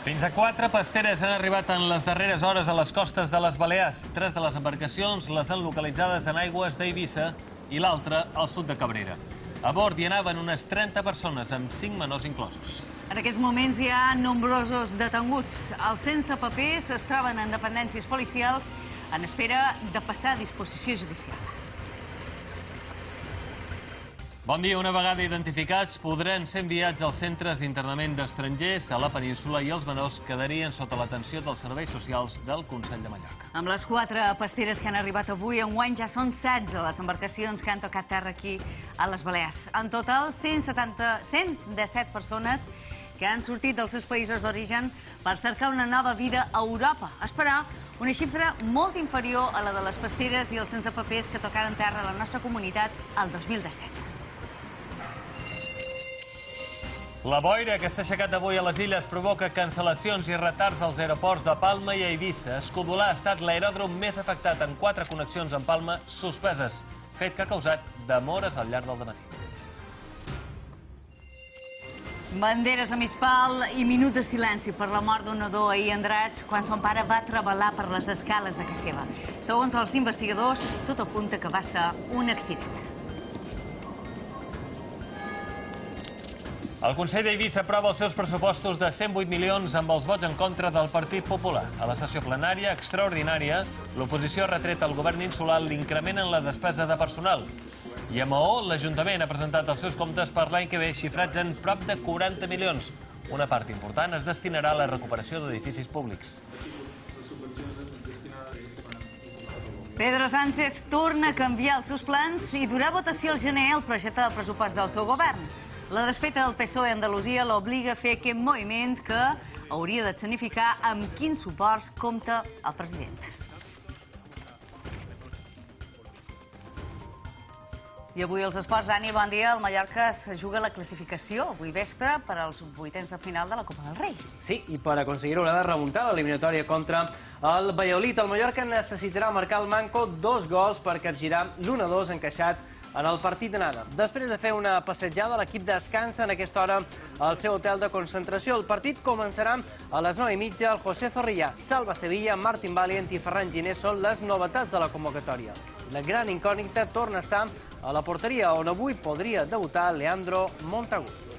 Fins a quatre pasteres han arribat en les darreres hores a les costes de les Balears. Tres de les embarcacions les han localitzades en aigües d'Eivissa i l'altra al sud de Cabrera. A bord hi anaven unes 30 persones, amb 5 menors inclosos. En aquests moments hi ha nombrosos detenguts. Els sense papers es troben en dependències policials en espera de passar a disposició judicial. Bon dia. Una vegada identificats, podran ser enviats als centres d'internament d'estrangers a la península i els menors quedarien sota l'atenció dels serveis socials del Consell de Mallorca. Amb les quatre pasteres que han arribat avui, en guany ja són 16 les embarcacions que han tocat terra aquí a les Balears. En total, 170, 117 persones que han sortit dels seus països d'origen per cercar una nova vida a Europa. Esperar una xifra molt inferior a la de les pasteres i els sense papers que tocaren terra a la nostra comunitat el 2017. La boira que s'ha aixecat avui a les illes provoca cancel·lacions i retards als aeroports de Palma i Eivissa. Escobolà ha estat l'aeròdrom més afectat en quatre connexions amb Palma suspeses, fet que ha causat demores al llarg del dematí. Banderes a mig pal i minut de silenci per la mort d'un nadó ahir a Andratx quan son pare va treballar per les escales de casa seva. Segons els investigadors, tot apunta que va ser un accident. El Consell d'Eivissa aprova els seus pressupostos de 108 milions amb els vots en contra del Partit Popular. A la sessió plenària extraordinària, l'oposició ha retret al govern insular l'increment en la despesa de personal. I a Maó, l'Ajuntament ha presentat els seus comptes per l'any que ve xifrats en prop de 40 milions. Una part important es destinarà a la recuperació d'edificis públics. Pedro Sánchez torna a canviar els seus plans i durà votació al gener el projecte de pressupost del seu govern. La desfeta del PSOE a Andalusia l'obliga a fer aquest moviment que hauria d'escenificar amb quins suports compta el president. I avui els esports, Dani, bon dia. El Mallorca es juga la classificació avui vespre per als vuitens de final de la Copa del Rei. Sí, i per aconseguir-ho haurà de remuntar l'eliminatòria contra el Valladolid. El Mallorca necessitarà marcar el Manco dos gols per capgirar l'1-2 encaixat en el partit d'anada. Després de fer una passejada, l'equip descansa en aquesta hora al seu hotel de concentració. El partit començarà a les 9 i mitja. El José Zorrilla, Salva Sevilla, Martin Valient i Ferran Giner són les novetats de la convocatòria. La gran incògnita torna a estar a la porteria, on avui podria debutar Leandro Montagut.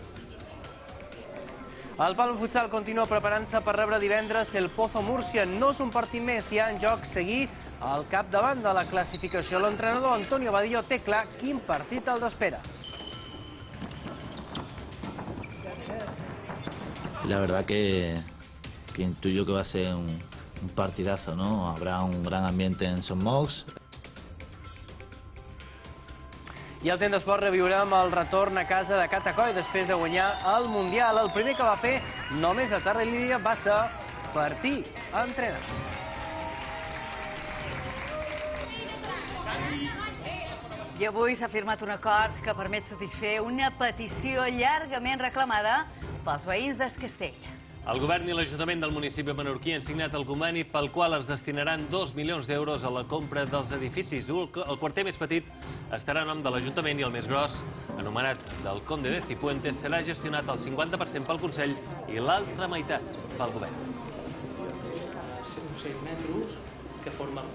El Palma Futsal continua preparant-se per rebre divendres el Pozo Múrcia. No és un partit més, hi ha en joc seguir al capdavant de la classificació. L'entrenador Antonio Badillo té clar quin partit el espera. La verdad que, que intuyo que va a ser un, un partidazo, ¿no? Habrá un gran ambiente en Son Mox. I el temps d'esport reviurem el retorn a casa de Catacoi després de guanyar el Mundial. El primer que va fer, només a terra i línia, va ser partir a entrenar. I avui s'ha firmat un acord que permet satisfer una petició llargament reclamada pels veïns d'Escastell. El govern i l'Ajuntament del municipi menorquí han signat el conveni pel qual es destinaran 2 milions d'euros a la compra dels edificis. El quarter més petit estarà a nom de l'Ajuntament i el més gros, anomenat del Conde de Cifuentes, serà gestionat al 50% pel Consell i l'altra meitat pel govern. 6 metres que formen